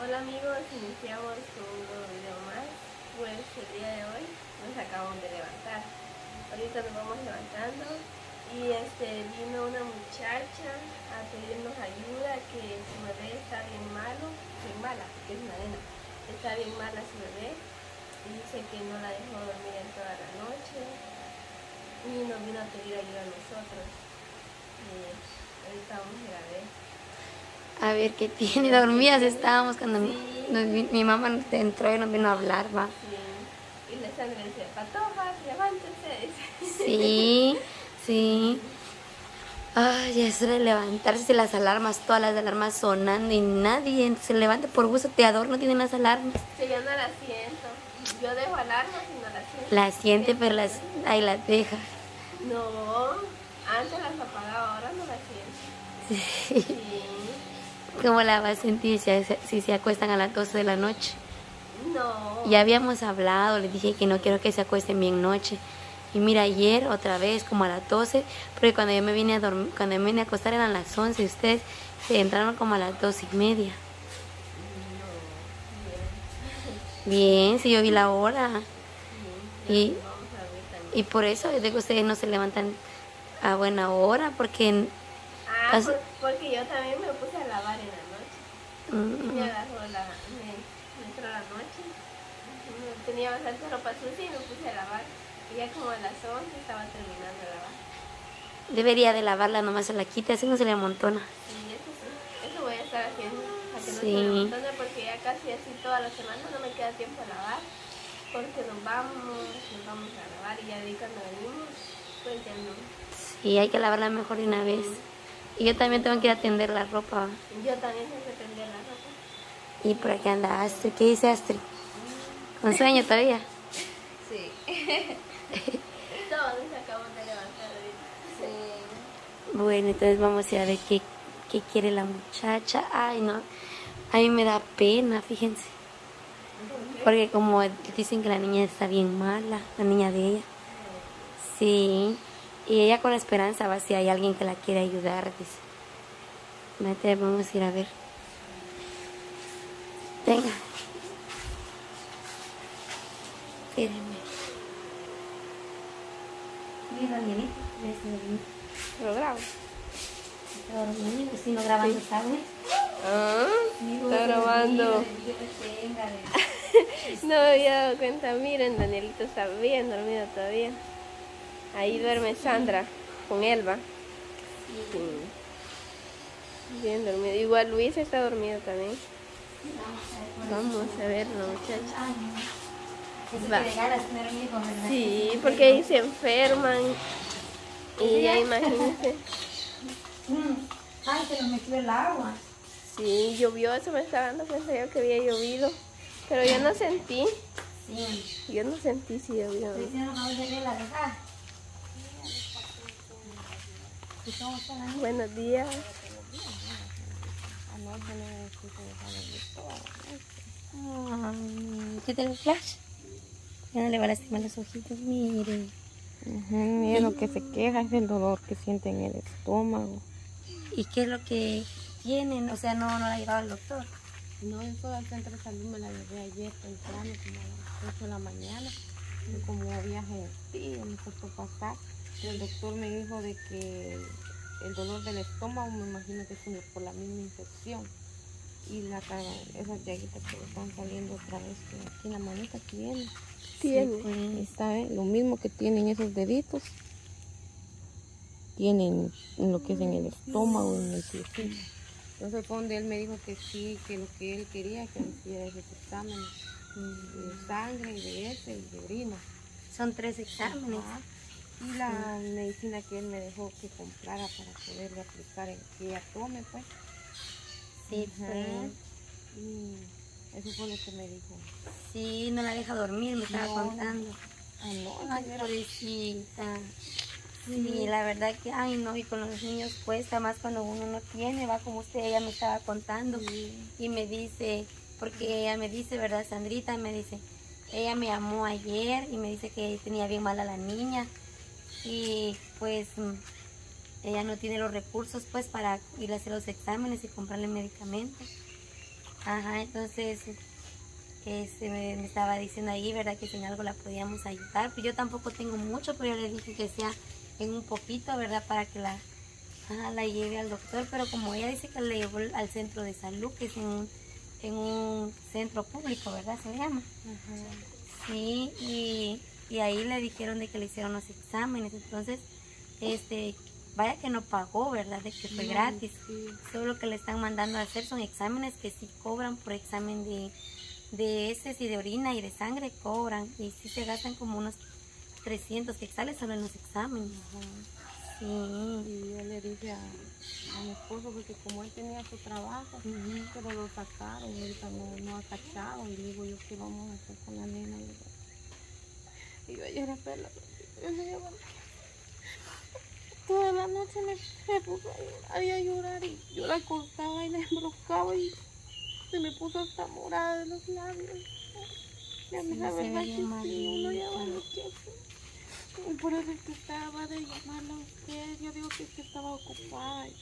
Hola amigos, iniciamos un nuevo video más. Pues el día de hoy nos acabamos de levantar. Ahorita nos vamos levantando y este vino una muchacha a pedirnos ayuda que su bebé está bien malo, bien mala, que es una nena, está bien mala su bebé y dice que no la dejó dormir en toda la noche y nos vino a pedir ayuda a nosotros. Y ahorita vamos a ir. A ver qué tiene. Dormidas estábamos cuando mi, nos mi mamá entró y nos vino a hablar, va. Sí. Y sangre dice, patofas, levántense. Sí, sí. Ay, ya es hora de levantarse las alarmas, todas las alarmas sonando y nadie se levanta por gusto. Te adorno, tienen las alarmas. Que yo no la siento. Yo dejo alarmas y no la siento. Las siente, pero las, ahí las deja. No, antes las apagaba, ahora no las siento. Sí. Sí. ¿Cómo la va a sentir si, si se acuestan a las 12 de la noche? No. Ya habíamos hablado, le dije que no quiero que se acuesten bien noche. Y mira, ayer otra vez, como a las 12, porque cuando yo me vine a dormir, cuando yo me vine a acostar eran las 11 y ustedes se entraron como a las 12 y media. Bien, si yo vi la hora. Y, ver también. y por eso yo digo ustedes no se levantan a buena hora, porque... Ah, Así- por- porque yo también me puse a lavar en la noche. Y mm, me agarró la. Me, me entró la noche. Tenía bastante ropa sucia y me puse a lavar. Y ya como a las 11 estaba terminando de lavar. debería de lavarla, nomás se la quite, así no se le amontona. Sí, eso sí. Eso voy a estar haciendo. Para que no Sí. se me amontone, porque ya casi así toda la semana no me queda tiempo a lavar. Porque nos vamos, nos vamos a lavar y ya de ahí cuando venimos, pues ya no. Sí, hay que lavarla mejor de una vez. Y yo también tengo que ir a tender la ropa. Yo también tengo que tender la ropa. Y por aquí anda Astrid. ¿Qué dice Astrid? ¿Con sueño todavía? Sí. Todos nos acabamos de levantar ahorita. Sí. Bueno, entonces vamos a ir a ver qué, qué quiere la muchacha. Ay, no. A mí me da pena, fíjense. Porque como dicen que la niña está bien mala, la niña de ella. Sí. Y ella con la esperanza va si hay alguien que la quiere ayudar, dice. Vete, vamos a ir a ver. Venga. Espérenme. Mira, Danielito, ves. ¿Lo grabo? Está dormido, si no grabando, ¿sabes? Ah, está grabando. No me había dado cuenta. Miren, Danielito está bien dormido todavía. Ahí duerme Sandra con Elba. Sí. Bien dormido. Igual Luis está dormido también. Vamos a ver, la muchacha. Ay, no. Eso Va. que regalas tener un hijo, ¿verdad? Sí, porque ahí se enferman. Y ya imagínense. Mm. Ay, se nos metió el agua. Sí, llovió, eso me estaba dando cuenta yo que había llovido. Pero yo no sentí. Sí. Yo no sentí si llovió. Te hicieron a de la reja. ¿Y cómo está la niña? Buenos días. Ay, ¿Qué tiene el flash? Ya no le va a lastimar los ojitos, mire. Mira lo que se queja es el dolor que siente en el estómago. ¿Y qué es lo que tienen? O sea, no, no la ha llevado al doctor. No, eso al centro de salud me la llevé ayer temprano, como a las 8 de la mañana. Y como había gentío, me costó pasar. Y el doctor me dijo de que el dolor del estómago me imagino que es por la misma infección. Y la cara, esas llaguitas que le están saliendo otra vez, que aquí en la manita que viene. Tiene. Pues, Está ¿eh? lo mismo que tienen esos deditos. Tienen en lo que es en el estómago, en el piecito. Entonces fue donde él me dijo que sí, que lo que él quería, que hiciera esos exámenes de sangre, y de ese y de orina. son tres exámenes. Ajá. Y la medicina que él me dejó que comprara para poderle aplicar en que ella tome, pues. Sí, Ajá. pues. Y eso fue lo que me dijo. Sí, no la deja dormir, me estaba No. contando. Ah, no, Ay, pobrecita. Sí, la verdad que, ay no, y con los niños cuesta más cuando uno no tiene, va como usted, ella me estaba contando y me dice, porque ella me dice, ¿verdad, Sandrita? Me dice, ella me llamó ayer y me dice que tenía bien mala la niña y pues ella no tiene los recursos pues para ir a hacer los exámenes y comprarle medicamentos. Ajá, entonces este, me, me estaba diciendo ahí, ¿verdad? Que si en algo la podíamos ayudar. Pues yo tampoco tengo mucho, pero yo le dije que sea en un poquito, ¿verdad? Para que la, ajá, la lleve al doctor. Pero como ella dice que le llevó al centro de salud, que es en un, en un centro público, ¿verdad? Se llama. Sí, y, y ahí le dijeron de que le hicieron los exámenes. Entonces, este, vaya que no pagó, ¿verdad? De que fue gratis. sí. Solo lo que le están mandando a hacer son exámenes que sí cobran por examen de, de heces y de orina y de sangre cobran. Y sí se gastan como unos 300 que sale solo en los exámenes. Sí. Y yo le dije a, a mi esposo, porque como él tenía su trabajo, Ujú. pero lo sacaron, y ahorita no, no ha cachado. Y le digo yo, ¿qué vamos a hacer con la nena? Y, yo, y yo me llevo- Toda la noche me, me puso a llorar y a llorar y yo la acostaba y la embrocaba y se me puso hasta morada de los labios. Y a mí Sí, la verdad ve que bien sí, uno ya va malita. lo que por eso es que estaba de llamarla a usted. Yo digo que es que estaba ocupada. y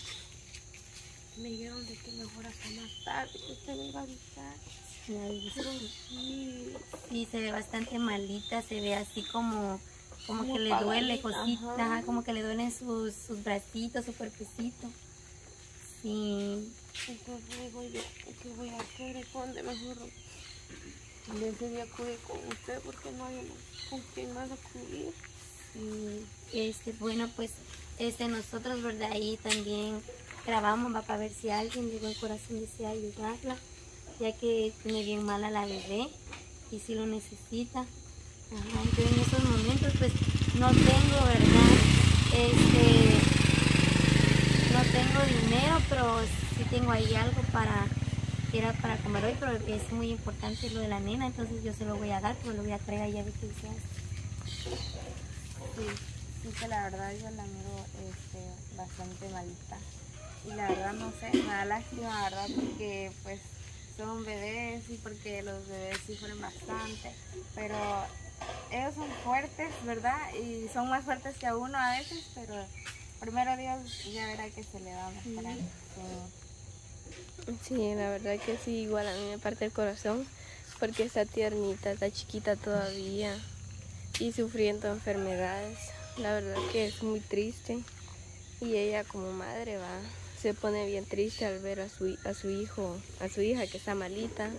Me dijeron de que mejor hasta más tarde, que usted me iba a avisar. Sí, sí. se ve bastante malita, se ve así como, como Como que le duele cositas, ajá. como que le duelen sus, sus bracitos, su cuerpecito. Sí, entonces yo, ¿qué voy a hacer? ¿De dónde mejor? Decidí acudir con usted porque no hay con quién más acudir. sí. Este, bueno, pues este, nosotros, ¿verdad? Ahí también grabamos va, para ver si alguien de buen corazón desea ayudarla, ya que tiene bien mala la bebé y si lo necesita. Ajá, yo en estos momentos pues no tengo, ¿verdad? Este, no tengo dinero, pero sí tengo ahí algo para que era para comer hoy, pero es muy importante lo de la nena, entonces yo se lo voy a dar, pero lo voy a traer allá a ver qué se hace. Sí, sí que la verdad yo la miro este, bastante malita. Y la verdad no sé, me da lástima, ¿verdad? Porque pues son bebés y porque los bebés sufren bastante. Pero ellos son fuertes, ¿verdad? Y son más fuertes que a uno a veces, pero primero Dios ya verá que se le va a mejorar. Sí. Sí, la verdad que sí, igual a mí me parte el corazón porque está tiernita, está chiquita todavía y sufriendo enfermedades. La verdad que es muy triste y ella como madre va se pone bien triste al ver a su, a su hijo, a su hija que está malita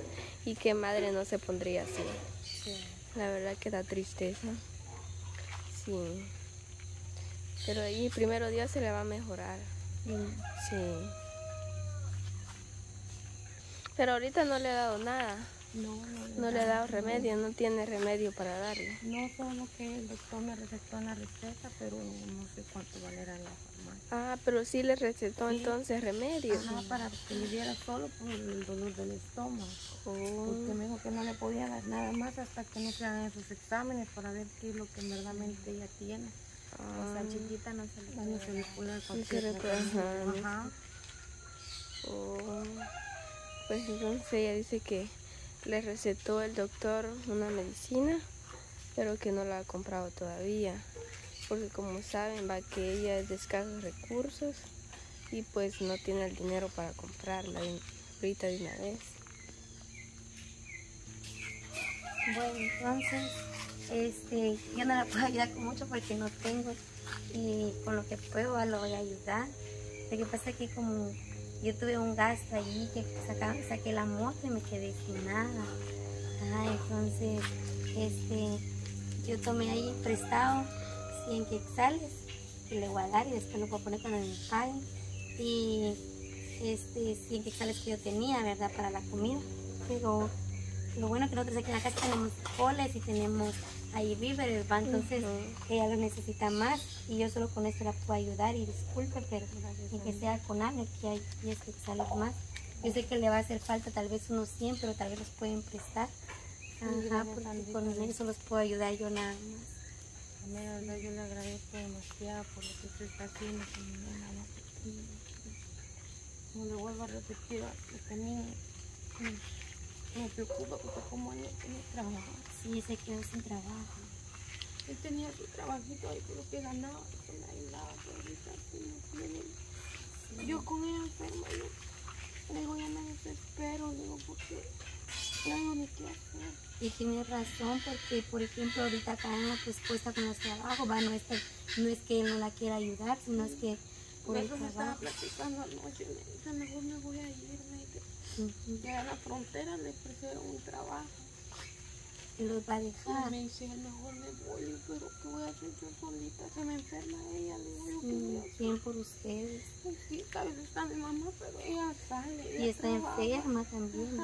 y que madre no se pondría así. Sí. La verdad que da tristeza. Sí. Pero ahí primero Dios se le va a mejorar. Sí. Pero ahorita no le he dado nada. No, no, No le he dado remedio, no tiene remedio para darle. No solo que el doctor me recetó la receta, pero no sé cuánto valerá la farmacia. Ah, pero sí le recetó Sí. entonces remedio. Ajá, para que le diera solo por el dolor del estómago. Porque Oh, me dijo que no le podía dar nada más hasta que no se hagan esos exámenes para ver qué es lo que verdaderamente ella tiene. O sea, ah, chiquita no se le No puede se le puede dar cualquier le tratamiento. ajá, Ajá. oh. Pues entonces ella dice que le recetó el doctor una medicina, pero que no la ha comprado todavía. Porque como saben, va que ella es de escasos recursos y pues no tiene el dinero para comprarla ahorita de una vez. Bueno, entonces, este, yo no la puedo ayudar con mucho porque no tengo y con lo que puedo lo voy a ayudar. Lo que pasa es que como yo tuve un gasto allí que saca- saqué la moto y me quedé sin nada. Ajá, entonces, este, yo tomé ahí prestado 100 quetzales y le voy a dar y después lo voy poner cuando me paguen. Y este, 100 quetzales que yo tenía, ¿verdad? Para la comida. Pero lo bueno que nosotros aquí en la casa tenemos coles y tenemos ahí víveres, ¿va? Entonces ella lo necesita más y yo solo con esto la puedo ayudar y disculpe, pero ni que sea con algo que hay 10 quetzales más. Yo sé que le va a hacer falta tal vez unos 100, pero tal vez los pueden prestar. Ajá, porque con eso los puedo ayudar yo nada más. Verdad, yo le agradezco demasiado por lo que usted está haciendo con mi. Y, Como le vuelvo a repetir, a mí me, preocupa porque como ella tiene trabajo, Sí, se quedó sin trabajo. él tenía su trabajito ahí, pero que ganaba, que me ayudaba, pero ahorita sí no tiene. Yo con ella enferma, yo Le digo, ya me desespero, le digo, porque ya no ni qué hacer. Y tienes razón, porque por ejemplo ahorita acá en la respuesta con los trabajos, va, no es, que, no es que él no la quiera ayudar, sino es que por Por el me estaba trabajo. platicando anoche, me dice, mejor me voy a ir, que a la frontera le ofrecieron un trabajo. Y los va a Y dejar. me dice, mejor me voy, pero ¿qué voy a hacer yo solita? Se me enferma ella, le digo yo, ¿qué voy a Mm? Bien por ustedes. Pues sí, tal vez está mi mamá, pero ella sale. ella Y está trabaja. enferma también.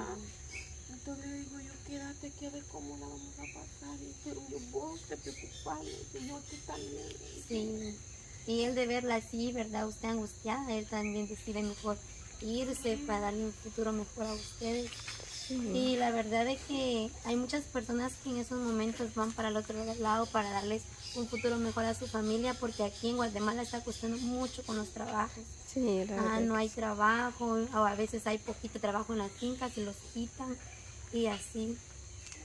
Entonces le digo yo, quédate ver cómo la vamos a pasar. Y pero yo, vos te preocupas, yo tú también. Sí. Y él de verla así, ¿verdad? Usted angustiada, él también decide mejor irse para darle un futuro mejor a ustedes. Y la verdad es que hay muchas personas que en esos momentos van para el otro lado para darles un futuro mejor a su familia, porque aquí en Guatemala está costando mucho con los trabajos. Sí, la Ah, no hay trabajo, o a veces hay poquito trabajo en las fincas y los quitan y así.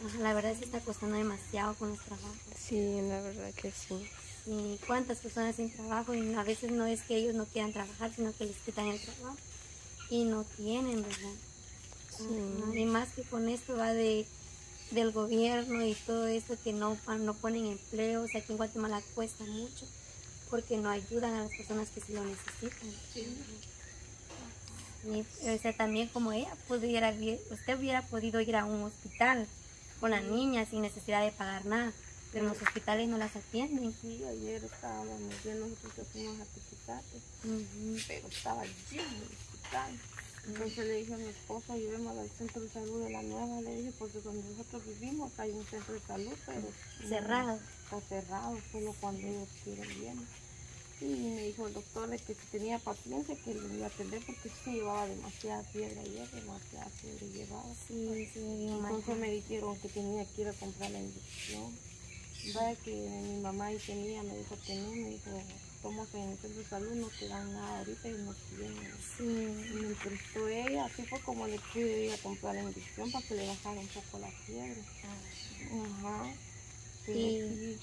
Ajá, la verdad sí está costando demasiado con los trabajos. Sí, la verdad que sí. Y cuántas personas sin trabajo y a veces no es que ellos no quieran trabajar, sino que les quitan el trabajo y no tienen, ¿verdad? Ajá, Y más que con esto va de del gobierno y todo eso que no, no ponen empleos, aquí en Guatemala cuesta mucho porque no ayudan a las personas que sí lo necesitan. Y, o sea, también como ella pudiera, usted hubiera podido ir a un hospital con la niña sin necesidad de pagar nada, pero en los hospitales no las atienden. Sí, ayer estábamos bien, nosotros que fuimos a Tequisate, Ujú. pero estaba lleno el hospital. Entonces le dije a mi esposo, llevemos al centro de salud de la nueva, le dije, porque donde nosotros vivimos hay un centro de salud, pero no- Cerrado. está cerrado, solo cuando ellos quieren vienen. Y me dijo el doctor que si tenía paciencia que le iba a atender porque se llevaba demasiada fiebre ayer, demasiada fiebre llevaba. Sí. Entonces me dijeron que tenía que ir a comprar la inyección. Vaya que mi mamá ahí tenía, me dijo que no, me dijo, tomas en el centro de salud, no te dan nada ahorita y no tienen. Sí, Y me prestó ella, así fue como le pude ir a comprar la inyección para que le bajara un poco la fiebre. Ajá. Sí. sí,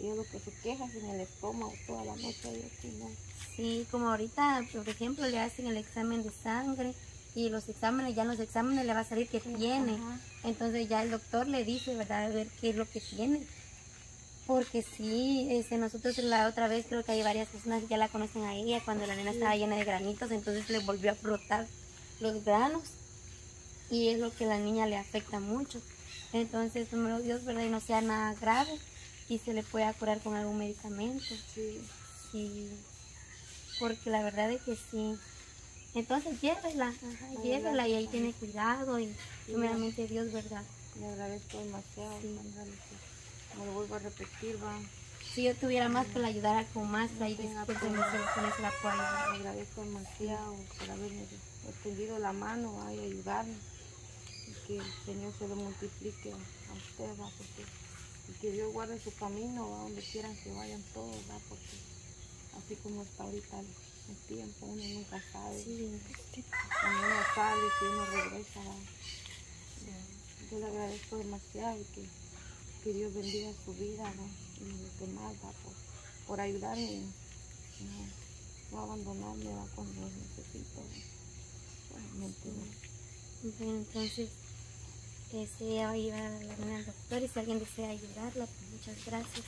ella lo que se queja es en el estómago toda la noche, yo sí no. sí, como ahorita, por ejemplo, le hacen el examen de sangre y los exámenes, ya en los exámenes le va a salir que tiene. Ajá. Entonces ya el doctor le dice, ¿verdad? A ver qué es lo que tiene. Porque sí, este, nosotros la otra vez creo que hay varias personas que ya la conocen a ella cuando la nena estaba llena de granitos, entonces le volvió a brotar los granos y es lo que a la niña le afecta mucho. Entonces, primero Dios, ¿verdad? Y no sea nada grave y se le pueda curar con algún medicamento. Sí. Sí, porque la verdad es que sí. Entonces llévela, ajá, llévela y ahí tiene cuidado y primeramente Dios, ¿verdad? Le agradezco demasiado, Sí. Me lo vuelvo a repetir, va. Si yo tuviera más, pues la ayudara con más, ahí eso, con eso la puedo ayudar. Le agradezco demasiado por haberme extendido la mano va, y ayudarme. Y que el Señor se lo multiplique a usted, va, porque y que Dios guarde su camino, va, donde quieran que vayan todos, va, porque así como está ahorita el, el tiempo, uno nunca sabe. Sí, Cuando uno sale, que uno regresa, va. Yo le agradezco demasiado y que, que Dios bendiga su vida, ¿no? Y lo que más va por, por ayudarme, no, no abandonarme ¿va? cuando lo necesito. ¿no? Bueno, entonces, este, ella va a al doctor y si alguien desea ayudarla, pues muchas gracias.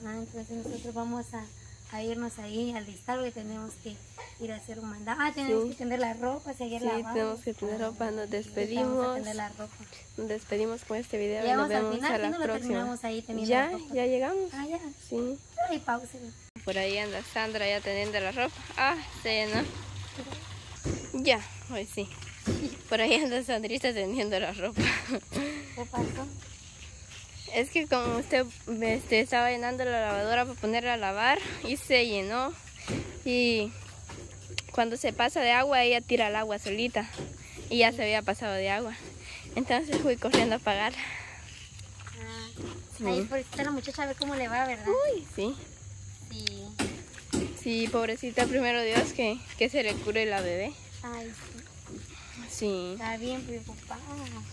Ajá, entonces nosotros vamos a, a irnos ahí al listar porque tenemos que ir a hacer un mandado. Ah, tenemos Sí. que tender la ropa, ayer Sí, tenemos que tener ropa, nos despedimos. tender la ropa. Nos despedimos con este video y nos al vemos final a la no lo próxima. terminamos ahí teniendo Ya, la ropa. ya llegamos. Ah, ya. Sí. Ay, pausela. Por ahí anda Sandra ya teniendo la ropa. Ah, se llenó. Ya, hoy sí. Por ahí anda Sandrita tendiendo la ropa. ¿Qué pasó? Es que como usted este, estaba llenando la lavadora para ponerla a lavar y se llenó. Y cuando se pasa de agua, ella tira el agua solita. Y ya se había pasado de agua. Entonces fui corriendo a apagar. Ah, Sí. Ahí por está la muchacha a ver cómo le va, ¿verdad? Uy, sí. Sí. Sí, pobrecita, primero Dios que, que se le cure la bebé. Ay, sí. Sí. Está bien preocupada.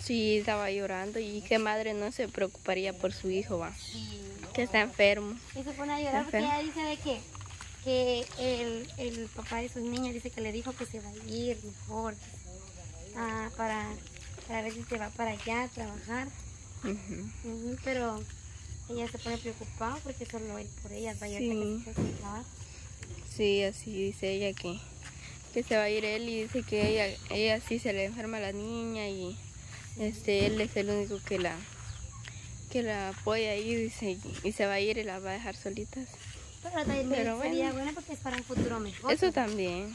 Sí, estaba llorando. Y qué madre no se preocuparía por su hijo, va. Sí. Que está enfermo. Y se pone a llorar porque ella dice de que que el, el papá de sus niñas dice que le dijo que se va a ir mejor ah, para, para ver si se va para allá a trabajar. Ujú. Ujú, pero ella se pone preocupada porque solo él por ella va a ir Sí. a trabajar. Sí, así dice ella que, que se va a ir él y dice que ella, ella sí se le enferma a la niña y este él es el único que la que la apoya ahí dice, y, se va a ir y la va a dejar solitas. Pero también Pero sería bueno. buena porque es para un futuro mejor. Eso también.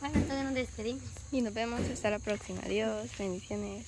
Bueno, entonces nos despedimos. Y nos vemos hasta la próxima. Adiós, bendiciones.